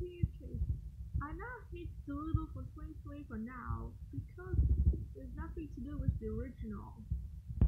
I now hate Doolittle for 2020 for now, because there's nothing to do with the original.